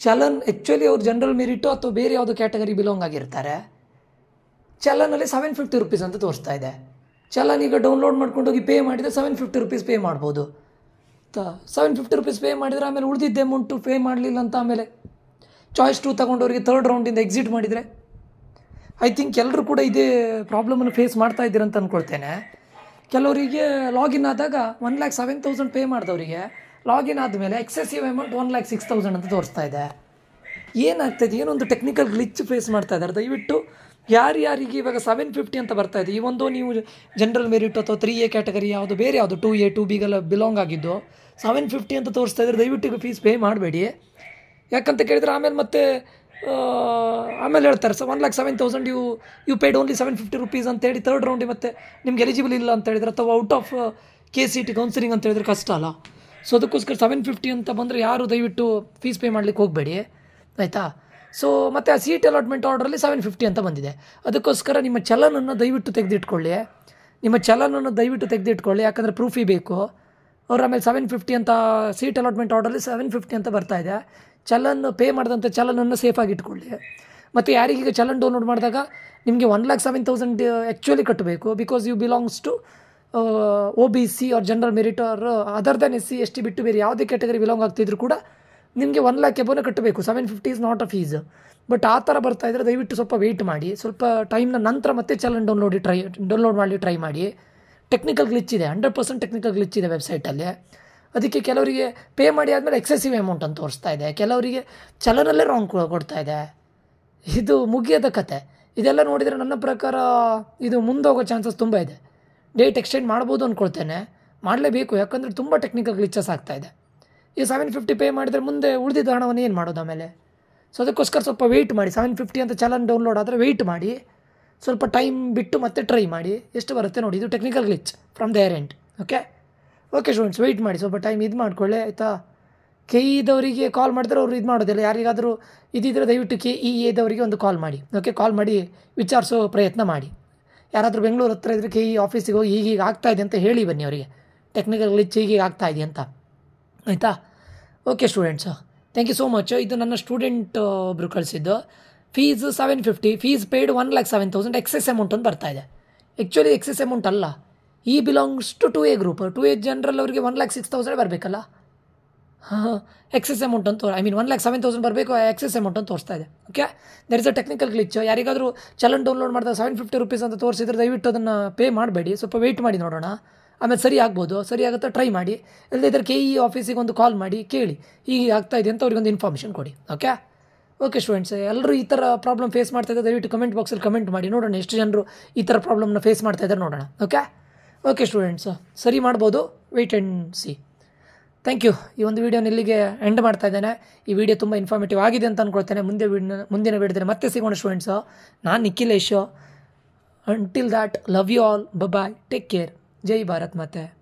Challan actually ಅವ್ರು general merit ಅಥವಾ ಬೇರೆ ಯಾವುದೋ ಕ್ಯಾಟಗರಿ ಬಿಲಾಂಗ್ ಆಗಿರ್ತಾರೆ. ಚಲನಲ್ಲಿ ಸೆವೆನ್ ಫಿಫ್ಟಿ ರುಪೀಸ್ ಅಂತ ತೋರಿಸ್ತಾ ಇದೆ. ಚಲನ್ ಈಗ ಡೌನ್ಲೋಡ್ ಮಾಡ್ಕೊಂಡು ಹೋಗಿ ಪೇ ಮಾಡಿದರೆ ಸೆವೆನ್ ಫಿಫ್ಟಿ ರುಪೀಸ್ ಪೇ ಮಾಡ್ಬೋದು. ಸೆವೆನ್ ಫಿಫ್ಟಿ ರುಪೀಸ್ ಪೇ ಮಾಡಿದರೆ ಆಮೇಲೆ ಉಳಿದಿದ್ದೆ ಅಮೌಂಟು ಪೇ ಮಾಡಲಿಲ್ಲ ಅಂತ ಆಮೇಲೆ ಚಾಯ್ಸ್ ಟು ತಗೊಂಡವರಿಗೆ ತರ್ಡ್ ರೌಂಡಿಂದ ಎಕ್ಸಿಟ್ ಮಾಡಿದರೆ ಐ ಥಿಂಕ್ ಎಲ್ಲರೂ ಕೂಡ ಇದೇ ಪ್ರಾಬ್ಲಮನ್ನು ಫೇಸ್ ಮಾಡ್ತಾ ಇದ್ದೀರಂತ ಅಂದ್ಕೊಳ್ತೇನೆ ಕೆಲವರಿಗೆ ಲಾಗಿನ್ ಆದಾಗ one lakh seven thousand pay ಮಾಡಿದವರಿಗೆ ಲಾಗಿನ್ ಆದಮೇಲೆ excessive amount one lakh six thousand ಅಂತ ತೋರಿಸ್ತಾ ಇದೆ. ಏನಾಗ್ತಾಯಿದೆ ಏನೊಂದು ಟೆಕ್ನಿಕಲ್ ಗ್ಲಿಚ್ ಫೇಸ್ ಮಾಡ್ತಾ ಇದ್ದಾರೆ. ದಯವಿಟ್ಟು ಯಾರ್ಯಾರಿಗೆ ಇವಾಗ ಸೆವೆನ್ ಫಿಫ್ಟಿ ಅಂತ ಬರ್ತಾ ಇದೆ? ಈ ಒಂದು ನೀವು ಜನರಲ್ ಮೆರಿಟ್ ಅಥವಾ ತ್ರೀ ಎ ಕ್ಯಾಟಗರಿ ಯಾವುದು, ಬೇರೆ ಯಾವುದು ಟೂ ಎ ಟು ಬಿಗೆಲ್ಲ ಬಿಲಾಂಗ್ ಆಗಿದ್ದು ಸೆವೆನ್ ಫಿಫ್ಟಿ ಅಂತ ತೋರಿಸ್ತಾ ಇದ್ದಾರೆ ದಯವಿಟ್ಟು ಫೀಸ್ ಪೇ ಮಾಡಬೇಡಿ. ಯಾಕಂತ ಕೇಳಿದ್ರೆ ಆಮೇಲೆ ಮತ್ತೆ ಆಮೇಲೆ ಹೇಳ್ತಾರೆ sir one lakh seven thousand you you paid only seven fifty rupees ಅಂತೇಳಿ ತರ್ಡ್ ರೌಂಡಿಗೆ ಮತ್ತೆ ನಿಮ್ಗೆ ಎಲಿಜಿಬಲ್ ಇಲ್ಲ ಅಂತ ಹೇಳಿದ್ರೆ ಅಥವಾ out of K C T counselling ಅಂತ ಹೇಳಿದ್ರೆ ಕಷ್ಟ ಅಲ್ಲ. ಸೊ ಅದಕ್ಕೋಸ್ಕರ ಸೆವೆನ್ ಫಿಫ್ಟಿ ಅಂತ ಬಂದರೆ ಯಾರು ದಯವಿಟ್ಟು ಫೀಸ್ ಪೇ ಮಾಡಲಿಕ್ಕೆ ಹೋಗಬೇಡಿ, ಆಯಿತಾ? ಸೊ ಮತ್ತು ಆ ಸೀಟ್ ಅಲಾಟ್ಮೆಂಟ್ ಆರ್ಡ್ರಲ್ಲಿ ಸೆವೆನ್ ಫಿಫ್ಟಿ ಅಂತ ಬಂದಿದೆ. ಅದಕ್ಕೋಸ್ಕರ ನಿಮ್ಮ ಚಲನನ್ನು ದಯವಿಟ್ಟು ತೆಗೆದಿಟ್ಕೊಳ್ಳಿ. ನಿಮ್ಮ ಚಲನನ್ನು ದಯವಿಟ್ಟು ತೆಗೆದಿಟ್ಕೊಳ್ಳಿ, ಯಾಕಂದರೆ ಪ್ರೂಫಿ ಬೇಕು. ಅವ್ರು ಆಮೇಲೆ ಸೆವೆನ್ ಫಿಫ್ಟಿ ಅಂತ ಸೀಟ್ ಅಲಾಟ್ಮೆಂಟ್ ಆರ್ಡರಲ್ಲಿ ಸೆವೆನ್ ಫಿಫ್ಟಿ ಅಂತ ಬರ್ತಾ ಇದೆ. ಚಲನ್ ಪೇ ಮಾಡಿದಂಥ ಚಲನನ್ನು ಸೇಫಾಗಿ ಇಟ್ಕೊಳ್ಳಿ. ಮತ್ತು ಯಾರಿಗೀಗ ಚಲನ್ ಡೌನ್ಲೋಡ್ ಮಾಡಿದಾಗ ನಿಮಗೆ one lakh seven thousand actually ಕಟ್ಟಬೇಕು because you belongs to O B C or general merit or other than S C S T ಬಿಟ್ಟು ಬೇರೆ ಯಾವುದೇ ಕ್ಯಾಟಗರಿ ಬಿಲಾಂಗ್ ಆಗ್ತಿದ್ರು ಕೂಡ ನಿಮಗೆ ಒನ್ ಲ್ಯಾಕ್ ಎಬೋನೇ ಕಟ್ಟಬೇಕು. Seven fifty is not a fees but ಆ ಥರ ಬರ್ತಾ ಇದ್ದರೆ ದಯವಿಟ್ಟು ಸ್ವಲ್ಪ ವೆಯ್ಟ್ ಮಾಡಿ. ಸ್ವಲ್ಪ ಟೈಮ್ನ ನಂತರ ಮತ್ತೆ ಚಲನ್ ಡೌನ್ಲೋಡ್ ಟ್ರೈ ಡೌನ್ಲೋಡ್ ಮಾಡಿ ಟ್ರೈ ಮಾಡಿ. ಟೆಕ್ನಿಕಲ್ ಗ್ಲಿಚ್ ಇದೆ. ಹಂಡ್ರೆಡ್ ಪರ್ಸೆಂಟ್ ಟೆಕ್ನಿಕಲ್ ಗ್ಲಿಚ್ ಇದೆ ವೆಬ್ಸೈಟಲ್ಲಿ ಅದಕ್ಕೆ ಕೆಲವರಿಗೆ ಪೇ ಮಾಡಿ ಆದಮೇಲೆ ಎಕ್ಸೆಸಿವ್ ಅಮೌಂಟ್ ಅಂತ ತೋರಿಸ್ತಾ ಇದೆ. ಕೆಲವರಿಗೆ ಚಲನಲ್ಲೇ ರಾಂಗ್ ಕೊಡ್ತಾ ಇದೆ. ಇದು ಮುಗಿಯದ ಕತೆ. ಇದೆಲ್ಲ ನೋಡಿದರೆ ನನ್ನ ಪ್ರಕಾರ ಇದು ಮುಂದೋಗೋ ಚಾನ್ಸಸ್ ತುಂಬ ಇದೆ. ಡೇಟ್ ಎಕ್ಸ್ಟೆಂಡ್ ಮಾಡ್ಬೋದು ಅಂದ್ಕೊಳ್ತೇನೆ ಮಾಡಲೇಬೇಕು, ಯಾಕಂದರೆ ತುಂಬ ಟೆಕ್ನಿಕಲ್ ಗ್ಲಿಚಸ್ ಆಗ್ತಾ ಇದೆ. ಈ ಸೆವೆನ್ ಫಿಫ್ಟಿ ಪೇ ಮಾಡಿದರೆ ಮುಂದೆ ಉಳಿದಿದ್ದ ಹಣವನ್ನು ಏನು ಮಾಡೋದು ಆಮೇಲೆ? ಸೊ ಅದಕ್ಕೋಸ್ಕರ ಸ್ವಲ್ಪ ವೆಯ್ಟ್ ಮಾಡಿ. ಸೆವೆನ್ ಫಿಫ್ಟಿ ಅಂತ ಚಲನ್ ಡೌನ್ಲೋಡ್ ಆದರೆ ವೆಯ್ಟ್ ಮಾಡಿ. ಸ್ವಲ್ಪ ಟೈಮ್ ಬಿಟ್ಟು ಮತ್ತೆ ಟ್ರೈ ಮಾಡಿ. ಎಷ್ಟು ಬರುತ್ತೆ ನೋಡಿ, ಇದು technical glitch from there end okay okay students wait ಮಾಡಿ. ಸ್ವಲ್ಪ ಟೈಮ್ ಇದು ಮಾಡ್ಕೊಳ್ಳಿ, ಆಯಿತಾ? ಕೆ ಇದವರಿಗೆ ಕಾಲ್ ಮಾಡಿದ್ರೆ ಅವರು ಇದು ಮಾಡೋದಿಲ್ಲ. ಯಾರಿಗಾದರೂ ಇದಿದ್ರೆ ದಯವಿಟ್ಟು ಕೆ ಇ ಎದವರಿಗೆ ಒಂದು ಕಾಲ್ ಮಾಡಿ. ಓಕೆ ಕಾಲ್ ಮಾಡಿ, ವಿಚಾರಿಸೋ ಪ್ರಯತ್ನ ಮಾಡಿ. ಯಾರಾದರೂ ಬೆಂಗಳೂರು ಹತ್ರ ಇದ್ದರೆ ಈ ಆಫೀಸಿಗೆ ಹೋಗಿ ಹೀಗೀಗ ಇದೆ ಅಂತ ಹೇಳಿ ಬನ್ನಿ ಅವರಿಗೆ. ಟೆಕ್ನಿಕಲ್ ಗ್ಲಿಚ್ ಹೀಗೀಗ ಇದೆ ಅಂತ. ಆಯಿತಾ? Okay students thank you so much ಇದು ನನ್ನ ಸ್ಟೂಡೆಂಟ್ ಒಬ್ಬರು ಕಳಿಸಿದ್ದು. Fees seven fifty fees paid one lakh seven thousand excess amount ಅಂತ ಬರ್ತಾ ಇದೆ. ಆ್ಯಕ್ಚುಲಿ ಎಕ್ಸೆಸ್ ಅಮೌಂಟ್ ಅಲ್ಲ. ಈ belongs to two A group two A general ಅವರಿಗೆ ಒನ್ ಲ್ಯಾಕ್ ಸಿಕ್ಸ್ ತೌಸಂಡ್ ಬರಬೇಕಲ್ಲ? ಎಕ್ಸೆಸ್ ಅಮೌಂಟ್ ಅಂತ I mean one lakh seven thousand ಬರಬೇಕು excess amount ಅಂತ ತೋರಿಸ್ತಾ ಇದೆ. Okay there is a technical glitch ಯಾರಿಗಾದರೂ ಚಲನ್ ಡೌನ್ಲೋಡ್ ಮಾಡಿದಾಗ ಸೆವೆನ್ ಫಿಫ್ಟಿ ರುಪೀಸ್ ಅಂತ ತೋರಿಸಿದ್ರೆ ದಯವಿಟ್ಟು ಅದನ್ನು ಪೇ ಮಾಡಬೇಡಿ. ಸ್ವಲ್ಪ ವೆಯ್ಟ್ ಮಾಡಿ ನೋಡೋಣ. ಆಮೇಲೆ ಸರಿ ಆಗ್ಬೋದು. ಸರಿ ಆಗುತ್ತಾ ಟ್ರೈ ಮಾಡಿ. ಇಲ್ಲದಿದ್ದರೆ ಕೆ ಇ ಆಫೀಸಿಗೆ ಒಂದು ಕಾಲ್ ಮಾಡಿ, ಕೇಳಿ. ಹೀಗೆ ಆಗ್ತಾ ಇದೆ ಅಂತ ಅವ್ರಿಗೊಂದು ಇನ್ಫಾರ್ಮೇಷನ್ ಕೊಡಿ. ಓಕೆ ಓಕೆ ಸ್ಟೂಡೆಂಟ್ಸ್ ಎಲ್ಲರೂ ಈ ಥರ ಪ್ರಾಬ್ಲಮ್ ಫೇಸ್ ಮಾಡ್ತಾ ಇದ್ದಾರೆ ದಯವಿಟ್ಟು ಕಮೆಂಟ್ ಬಾಕ್ಸಲ್ಲಿ ಕಮೆಂಟ್ ಮಾಡಿ. ನೋಡೋಣ ಎಷ್ಟು ಜನರು ಈ ಥರ ಪ್ರಾಬ್ಲಮ್ನ ಫೇಸ್ ಮಾಡ್ತಾ ಇದ್ದಾರೆ ನೋಡೋಣ. ಓಕೆ ಓಕೆ ಸ್ಟೂಡೆಂಟ್ಸ್ ಸರಿ ಮಾಡ್ಬೋದು. Wait and see thank you ಈ ಒಂದು ವೀಡಿಯೋನ ಇಲ್ಲಿಗೆ ಎಂಡ್ ಮಾಡ್ತಾ ಇದ್ದೇನೆ. ಈ ವಿಡಿಯೋ ತುಂಬ ಇನ್ಫಾರ್ಮೇಟಿವ್ ಆಗಿದೆ ಅಂತ ಅಂದ್ಕೊಳ್ತೇನೆ ಮುಂದೆ ಮುಂದಿನ ವೀಡಿಯೋದಲ್ಲಿ ಮತ್ತೆ ಸಿಗೋಣ ಸ್ಟೂಡೆಂಟ್ಸು ನಾನು Nikhilesh. Until that love you all bye take care ಜೈ ಭಾರತ್ ಮಾತೆ.